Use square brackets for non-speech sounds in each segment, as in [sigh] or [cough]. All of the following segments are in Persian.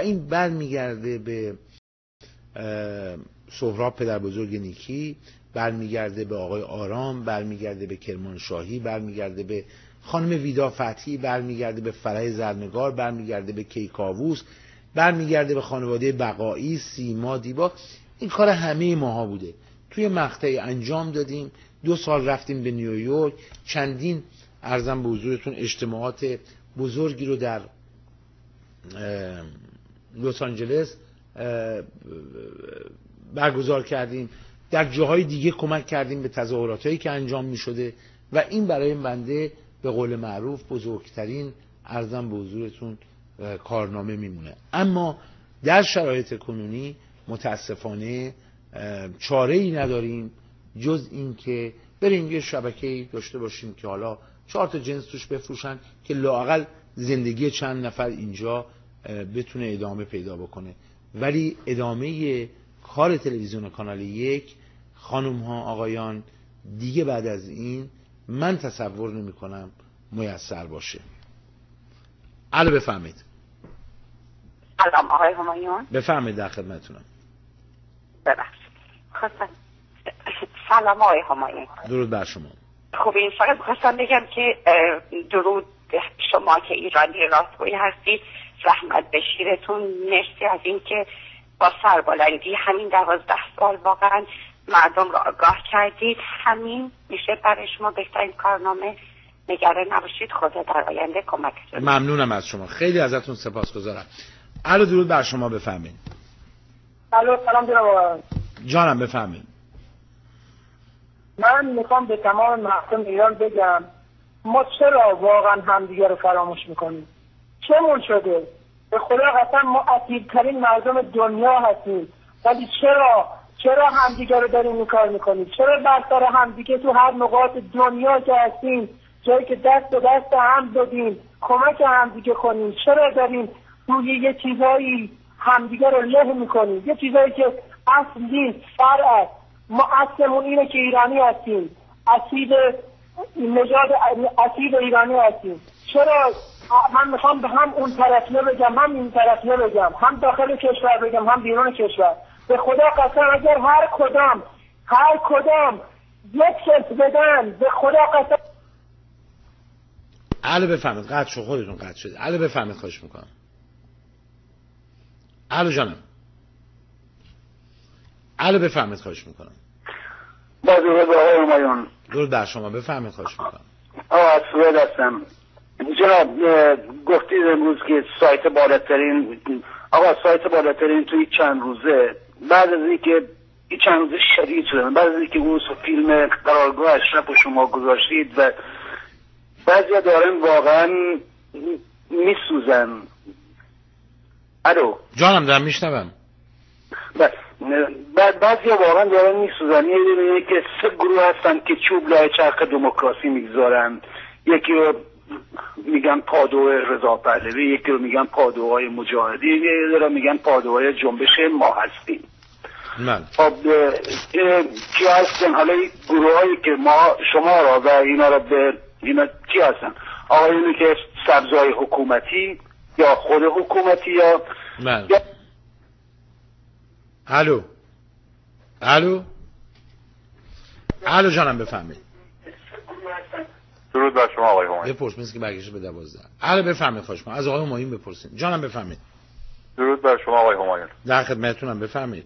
این برمیگرده به سهراب پدر بزرگ نیکی برمیگرده به آقای آرام برمیگرده به کرمانشاهی برمیگرده به خانم ویدا فتحی برمیگرده به فرح زرنگار برمیگرده به کیکاووس برمیگرده به خانواده بقایی سیما دیبا. این کار همه ماها بوده. توی مقطعی انجام دادیم. دو سال رفتیم به نیویورک. چندین ارزم به حضورتون اجتماعات بزرگی رو در لس آنجلس برگزار کردیم. در جاهای دیگه کمک کردیم به تظاهرات هایی که انجام می شده و این برای بنده به قول معروف بزرگترین ارزم به حضورتون کارنامه میمونه. اما در شرایط کنونی متاسفانه چاره ای نداریم جز اینکه بریم یه شبکه داشته باشیم که حالا چهار تا جنس توش بفروشن که لاقل زندگی چند نفر اینجا بتونه ادامه پیدا بکنه. ولی ادامه کار تلویزیون کانال یک خانم ها آقایان دیگه بعد از این من تصور نمی کنم میسر باشه. الو بفهمید سلام آقای همایون. بفهمید در خدمتونم ببخشید. سلام آقای همایون. درود بر شما. خب این فقط خواستم بگم که درود شما که ایرانی راستگویی هستید. رحمت به شیرتون مرسی از اینکه با سربلندی همین دوازده سال واقعا مردم را آگاه کردید. همین میشه برای شما بهترین کارنامه. نگران نباشید. خدا در آینده کمک ممنونم از شما. خیلی ازتون سپاسگزارم. الو درود بر شما بفهمین الو سلام جناب جانم بفهمین من می‌خوام به تمام مردم ایران بگم ما چرا واقعا همدیگه رو فراموش می‌کنیم؟ چمون شده. به خدا قسم ما ترین مردم دنیا هستیم. ولی چرا؟ چرا همدیگه رو داریم این کار می‌کنیم؟ چرا بر همدیگه تو هر نقاط دنیا که هستیم جایی که دست به دست هم دادیم کمک همدیگه کنیم؟ چرا داریم روی یه چیزایی همدیگه رو له می‌کنیم؟ یه چیزایی که اصل نیست فرع ما اصلمون اینه که ایرانی هستیم. اصیل نژاد اصیل ایرانی هستیم. چرا من می‌خوام به هم اون طرفیه بگم هم این طرفیه بگم. هم داخل کشور بگم هم بیرون کشور. به خدا قسم اگر هر کدام هر کدام یک کس بدن به خدا قسم. علی بفهمید قطع شو خودتون قطع شد. علی بفهمید خواهش می‌کنم. علی جانم. علی بفهمید خواهش می‌کنم. با درود آقای همایون. درود در شما. بفهمید خواهش می‌کنم. آقا از سوید هستم. جناب گفتید امروز که سایت بالاترین آقا سایت بالاترین توی چند روزه بعد از اینکه این چند روزه شدید شدن بعد از اینکه اون فیلم قرارگاه اشرف و شما گذاشتید و بعضی دارن واقعا میسوزن. الو؟ جانم دارم میشنوم. بعد بعضی واقعا دارن میسوزن. یه که سه گروه هستن که چوب لای چرخ دموکراسی می‌گذارن. یکی رو میگن پادو رضا پهلوی یکی رو میگن پادوهای مجاهدین یکی رو میگن پادوهای جنبش ما هستیم. من. خب کی هستن؟ حالا گروه هایی که ما شما را و اینا را به اینا کی هستن؟ آقایونی که سبزای حکومتی یا خود حکومتی یا من. الو. الو؟ الو جانم بفهمید درود بر شما آقای همایون بپرس مثل که برگشت به دوازده. الو بفهمید خواهش از آقای همایون بپرسید جانم بفهمید درود بر شما آقای همایون در خدمتتونم بفهمید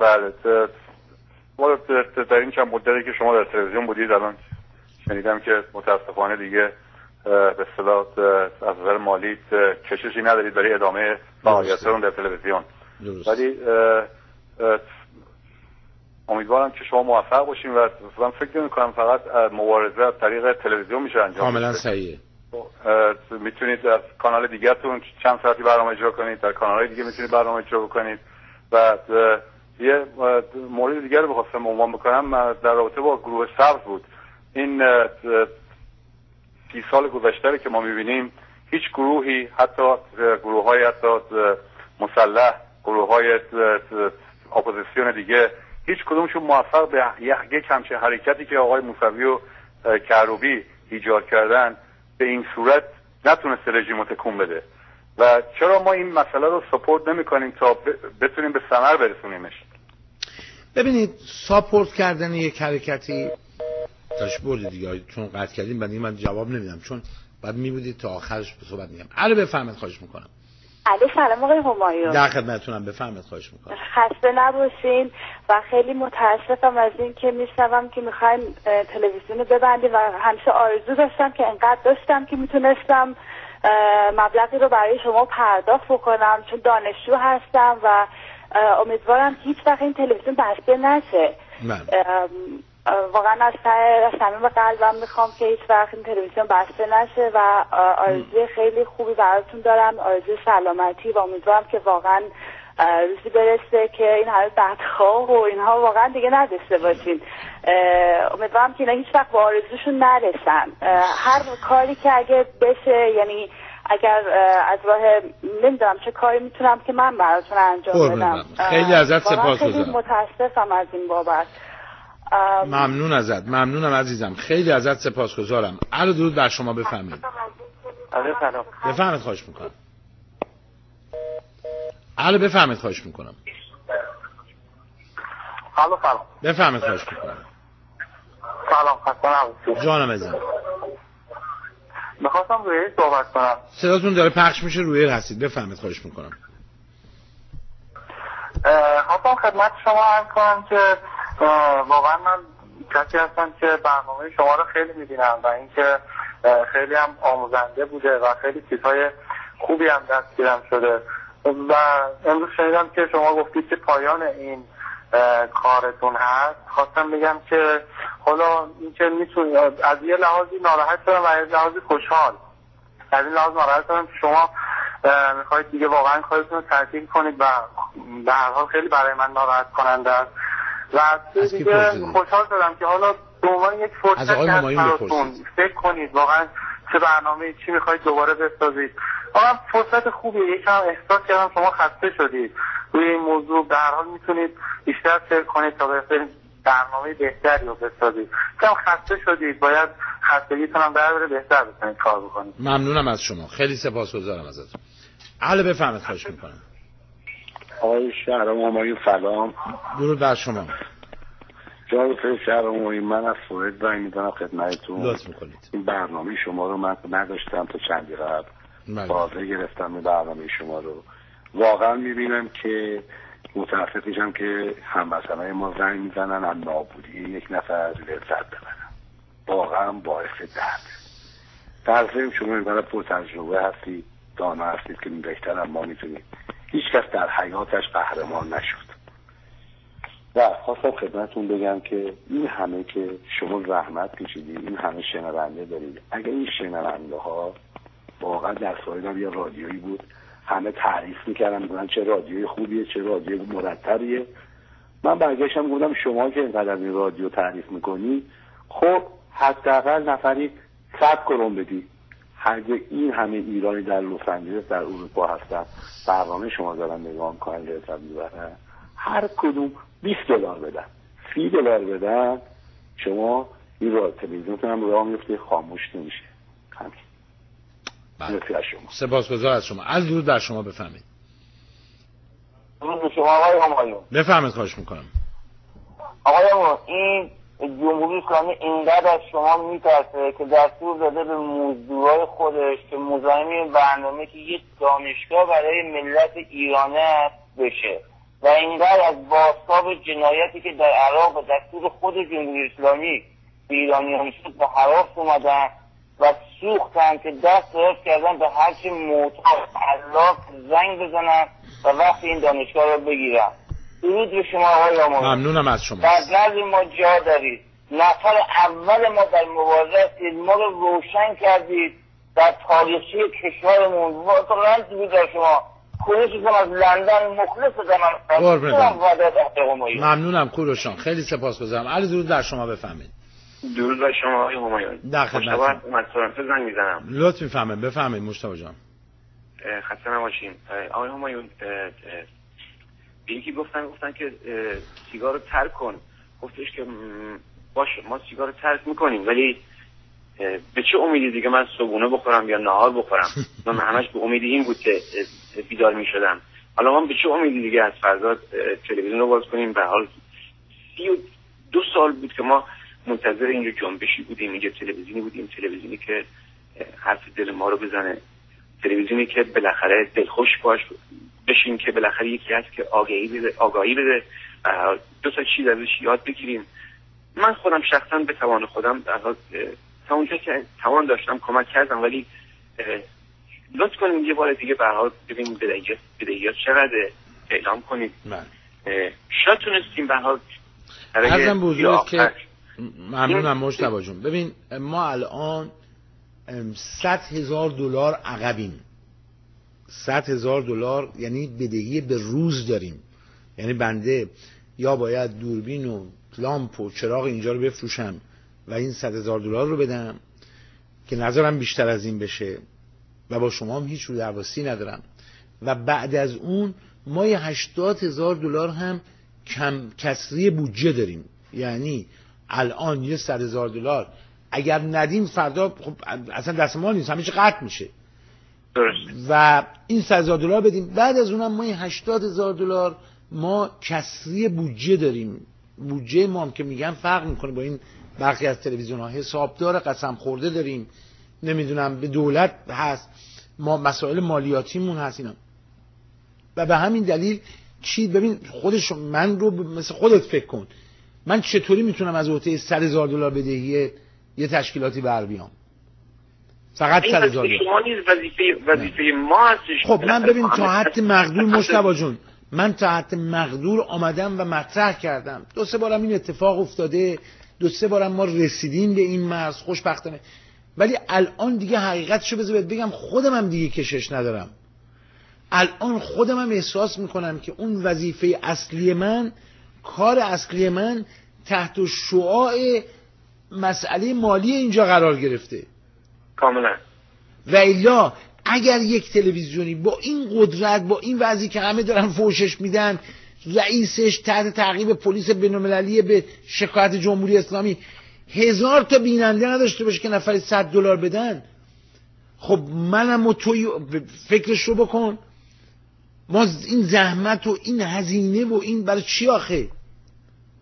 بله ما در این چند مدتی که شما در تلویزیون بودید الان شنیدم که متاسفانه دیگه به اصطلاح از نظر مالی کششی ندارید برای ادامه فعالیتتون در تلویزیون. ولی امیدوارم که شما موفق باشین و من فکر نمی کنم فقط مبارزه از طریق تلویزیون میشه انجام کاملا صحیحه. می‌تونید از کانال دیگرتون چند ساعتی برنامه اجرا کنید در کانال های دیگه می‌تونید برنامه اجرا بکنید. و یه مورد دیگر رو بخواستم عنوان بکنم در رابطه با گروه سبز بود. این سی سال گذشته که ما می‌بینیم هیچ گروهی حتی گروه های حتی مسلح گروه های اپوزیسیون دیگه هیچ کدومشون موفق به یک همچین حرکتی که آقای موسوی و کروبی ایجاد کردن به این صورت نتونسته رژیم تکون بده. و چرا ما این مسئله رو سپورت نمی کنیم تا بتونیم به ثمر برسونیمش؟ ببینید ساپورت کردن یک حرکتی تاش برد دیگه چون قطع کردیم بعد من جواب نمیدم چون بعد میبودید تا آخرش به صحبت میگم. علی بفهمید خواهش می‌کنم. علی سلام آقای همایون در خدمتتونم بفهمید خواهش می‌کنم. خسته نباشین. و خیلی متاسفم از این که میشنوم که می‌خواین تلویزیون رو ببندیم و همیشه آرزو داشتم که انقدر داشتم که می‌تونستم مبلغی رو برای شما پرداخت بکنم. چون دانشجو هستم و امیدوارم هیچ وقت این تلویزیون بسته نشه. بله. واقعا از صمیم قلبم می‌خوام که هیچ وقت این تلویزیون بسته نشه و آرزوی خیلی خوبی براتون دارم. آرزوی سلامتی و امیدوارم که واقعا روزی برسه که این همه بدخواه و اینها واقعا دیگه نداشته باشین. امیدوارم که اینا هیچ وقت به آرزوشون نرسن. هر کاری که اگه بشه یعنی اگر از راه نمی‌دونم چه کاری می‌تونم که من براتون انجام بدم. خیلی ازت سپاس خیلی متاسفم از این بابت. ممنون ازت. ممنونم عزیزم. خیلی ازت سپاسگزارم الو درود بر شما بفهمید بفهمید خواهش می‌کنم. الو بفهمید خواهش می‌کنم. الو سلام. بفهمید خواهش می‌کنم. سلام خسته جانم ازم می‌خواستم روی صحبت کنم. صداتون داره پخش میشه روی هستید. بفهمید خواهش می‌کنم. خواستم خدمت شما عرض کنم که واقعا من کسی هستم که برنامه شما رو خیلی می‌بینم و اینکه خیلی هم آموزنده بوده و خیلی چیزهای خوبی هم دستگیرم شده. و امروز شنیدم که شما گفتید که پایان این کارتون هست. خواستم بگم که حالا اینکه می‌تونی از یه لحاظی ناراحت شدم و از لحاظی خوشحال. از این لحاظ ناراحت شدم که شما می‌خواید دیگه واقعا کارتون رو تعطیل کنید و به هر حال خیلی برای من ناراحت کننده است. و دیگه خوشحال شدم که حالا به عنوان یک فرصت براتون فکر کنید واقعا چه برنامه چی می‌خواید دوباره بسازید. واقعا فرصت خوبیه. یکم احساس کردم شما خسته شدید. روی این موضوع به هر حال می‌تونید بیشتر فکر کنید تا بهترین برنامه بهتری رو بسازید. کم خسته شدید. باید خستگیتون هم بره بهتر بتونید کار بکنید. ممنونم از شما. خیلی سپاسگزارم ازتون. حالا بفهمید خواهش می‌کنم. آقای شهرام آمایی سلام. درود بر شما. جناب شهر آمایی من از سوید زنگ می‌زنم خدمتتون لطف می‌کنید. این برنامه شما رو من نداشتم تا چندی قبل تازه گرفتم این برنامه شما رو. واقعا می‌بینم که متاسف میشم که هموطنهای ما زنگ می‌زنن از نابودی. یک نفر لذت ببرن. واقعا باعث درد. در شما برای پر تجربه هستید دانا هستید که بهتر هم ما می‌تونید هیچ کس در حیاتش قهرمان نشد. و خواستم خدمتون بگم که این همه که شما زحمت کشیدید این همه شنونده دارید. اگر این شنونده ها واقعا در سایدم یه رادیویی بود. همه تعریف می‌کردن میگن چه رادیوی خوبیه چه رادیو مرتبیه. من برگشتم گفتم شما که اینقدر این رادیو تعریف می‌کنی؟ خب حداقل نفری صد کرون بدی. اگه این همه ایرانی در لس در اروپا هستن. برنامه شما دارن نگاه می‌کنن لذت می‌برن. هر کدوم 20 دلار بدن. 30 دلار بدن. شما این را تلویزیون هم راه میفته خاموش نمیشه. همین بله. از شما. سپاسگزار از شما. از درود در شما بفهمید شما آقای همایون. بفهمید خواهش می‌کنم. آقای این جمهوری اسلامی اینقدر از شما میترسه که دستور داده به موضوعای خودش که مزاحم برنامه که یک دانشگاه برای ملت ایرانه بشه و اینقدر از باستاب جنایتی که در عراق و دستور خود جمهوری اسلامی به ایرانیان شد به حراس اومدن و سوختن که دست دراز کردن به هرچی معتاد. علاق زنگ بزنن و وقتی این دانشگاه رو بگیرن. درود به شما آقای آمان ممنونم از شما در نزد ما جا دارید. نفر اول ما در مبارزه هستید. ما رو روشن کردید. در تاریخی کشورمون. واقعا در شما. کوروش از لندن مخلص من ممنونم کوروشان. خیلی سپاسگزارم علی درود در شما بفهمید درود بر شما آقای همایون. در خدمت من تورنتو زنگ می‌زنم. لطف می‌فهمم بفهمید مشتاق جان. خسته نباشین. آقای همایون به یکی گفتن گفتن که سیگار رو ترک کن. گفتش که باش ما سیگار رو ترک می‌کنیم ولی به چه امیدی دیگه من صبحونه بخورم یا نهار بخورم؟ [laughs] من همش به امید این بود که بیدار می شدم حالا من به چه امیدی دیگه از فردا تلویزیون رو باز کنیم؟ به حال سی و دو سال بود که ما منتظر اینجا جنبشی بودیم اینجا تلویزیونی بودیم تلویزیونی که حرف دل ما رو بزنه. تلویزیونی که بالاخره دلخوش باش بشیم که بالاخره یکی هست که آگاهی بده آگاهی بده دو تا چیز ازش یاد بگیریم. من خودم شخصا به توان خودم تا اونجا که توان داشتم کمک کردم ولی لطف کنیم یه بار دیگه به حال ببینیم بدهیات چقدر اعلام کنید بله. شاید تونستیم به حال ارزم بزرگ که ممنونم مجتبا جون. ببین ما الان صد هزار دلار عقبیم. صد هزار دلار یعنی بدهی به روز داریم. یعنی بنده یا باید دوربین و لامپ و چراغ اینجا رو بفروشم و این صد هزار دلار رو بدم که نظرم بیشتر از این بشه و با شما هم هیچ رو درواسی ندارم. و بعد از اون ما یه هشتاد هزار دلار هم کم کسری بودجه داریم. یعنی الان یه صد هزار دلار اگر ندیم فردا خب اصلا دست ما نیست همیشه قطع میشه. و این صد هزار دلار بدیم. بعد از اونم ما یه هشتاد هزار دلار ما کسری بودجه داریم. بودجه ما هم که میگن فرق می‌کنه با این برخی از تلویزیون ها حسابدار قسم خورده داریم. نمی‌دونم به دولت هست. ما مسائل مالیاتیمون هست اینا. و به همین دلیل چی؟ ببین خودش من رو مثل خودت فکر کن. من چطوری می‌تونم از عهده 100 هزار دلار بدهی یه تشکیلاتی بر بیام؟ فقط 100 هزار دلار. وظیفه وظیفه ما هستش. خب من ببین تا حد مقدور مشتبه جون من تا حد مقدور آمدم و مطرح کردم. دو سه بارم این اتفاق افتاده دو سه بارم ما رسیدیم به این مرز خوشبختانه ولی الان دیگه حقیقتشو بذار بگم خودم هم دیگه کشش ندارم. الان خودم هم احساس می‌کنم که اون وظیفه اصلی من کار اصلی من تحت شعاع مسئله مالی اینجا قرار گرفته. کاملا. و الا اگر یک تلویزیونی با این قدرت با این وضعی که همه دارن فوشش میدن رئیسش تحت تعقیب پلیس بینالمللی به شکایت جمهوری اسلامی هزار تا بیننده نداشته باشه که نفری صد دلار بدن خب منم و توی فکرش رو بکن. ما این زحمت و این هزینه و این برای چی آخه؟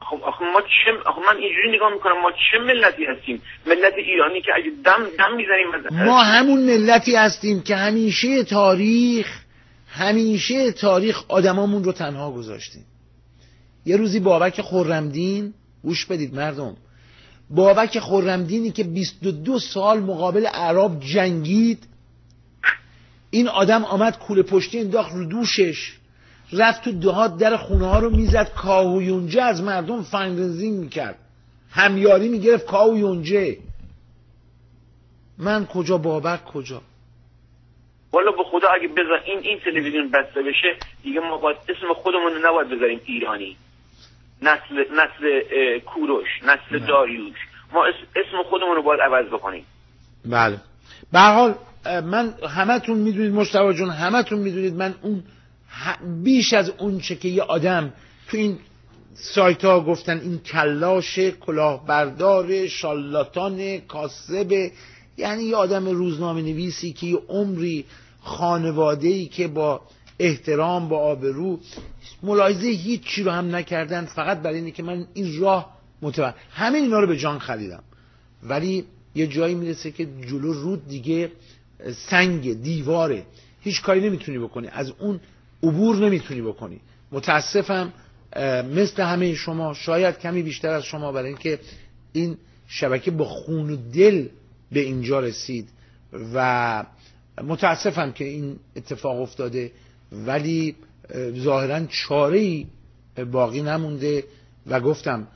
خب آخه ما چه آخه من اینجوری نگاه می‌کنم ما چه ملتی هستیم؟ ملت ایرانی که اگه دم دم می‌زنیم ما همون ملتی هستیم که همیشه تاریخ همیشه تاریخ آدمامون رو تنها گذاشتیم. یه روزی بابک خورمدین گوش بدید مردم. بابک خورمدینی که 22 سال مقابل عرب جنگید این آدم آمد کوله پشتی انداخت رو دوشش رفت تو دهات در خونه ها رو می‌زد کاهو از مردم فنگرزینگ می‌کرد. همیاری می‌گرفت کاهو یونجه. من کجا بابک کجا؟ والا به خدا اگه بذار این این تلویزیون بسته بشه دیگه ما باید اسم خودمون نباید بذاریم ایرانی. نسل نسل کوروش نسل داریوش. ما اسم خودمون رو باید عوض بکنیم. بله. به حال من همتون می‌دونید مشتبه جون همتون می‌دونید من اون بیش از اون چه که یه آدم تو این سایت ها گفتن این کلاش کلاهبردار شالاتان کاسب یعنی یه آدم روزنامه نویسی که یه عمری خانواده ای که با احترام با آبرو ملاحظه هیچی رو هم نکردن فقط برای اینه که من این راه متوجه همه اینا رو به جان خریدم. ولی یه جایی می‌رسه که جلو رود دیگه سنگ دیواره. هیچ کاری نمی‌تونی بکنی. از اون عبور نمی‌تونی بکنی. متاسفم مثل همه شما شاید کمی بیشتر از شما برای اینکه این شبکه با خون و دل به اینجا رسید و متاسفم که این اتفاق افتاده ولی ظاهرا چاره ای باقی نمونده و گفتم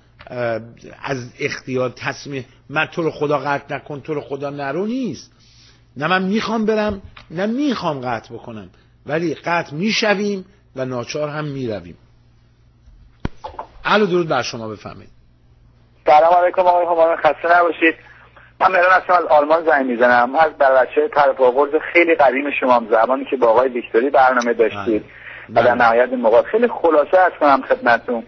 از اختیار تصمیم من تو رو خدا قطع نکن تو رو خدا نرو نیست. نه من می‌خوام برم نه می‌خوام قطع بکنم. ولی قطع می‌شویم و ناچار هم می‌رویم. الو درود بر شما بفهمید سلام علیکم آقای همایون خسته نباشید. من مهران هستم از آلمان زنگ می‌زنم. از بر بچه طرف خیلی قدیم شما هم زمانی که با آقای ویکتوری برنامه داشتید. و در بله. نهایت موقع خیلی خلاصه از کنم خدمتتون.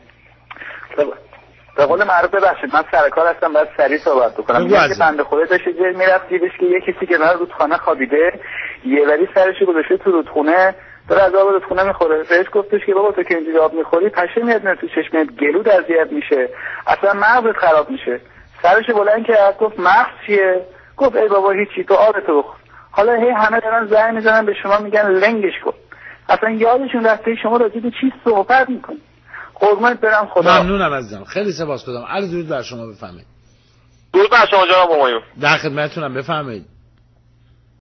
به قول معروف ببخشید من سر کار هستم باید سریع صحبت بکنم. میگم که عزیزم. بنده خدا داشته جر می‌رفت دیدش که یه کسی که کنار رودخانه خوابیده. یه وری سرش گذاشته تو رودخونه. داره از آب رودخونه می‌خوره. بهش گفتش که بابا تو که اینجوری آب می‌خوری پشه میاد میاد تو چشمت گلود اذیت میشه. اصلا مغزت خراب میشه. سرش بلند کرد گفت مغز چیه؟ گفت ای بابا هیچی تو آبتو بخور. حالا هی همه دارن زنگ می‌زنن به شما میگن لنگش کن. اصلا یادشون رفته شما راجع به چی صحبت می‌کنی. قربونت برم خدا. ممنونم عزیزم. خیلی سپاسگزارم عرض درود بر شما بفهمید درود بر شما جناب همایون در خدمتتونم. بفهمید